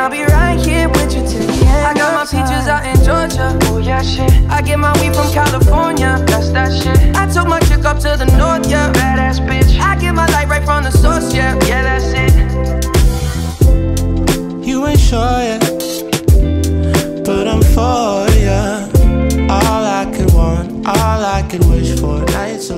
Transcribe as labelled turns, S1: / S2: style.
S1: I'll be right here with you till the end. I got my peaches out in Georgia. Oh yeah, shit. I get my weed from California. That's that shit. I took my chick up to the north, yeah. Badass bitch. I get my light right from the source, yeah. Yeah, that's it.
S2: You ain't sure yet, but I'm for ya. All I could want, all I could wish for. Nights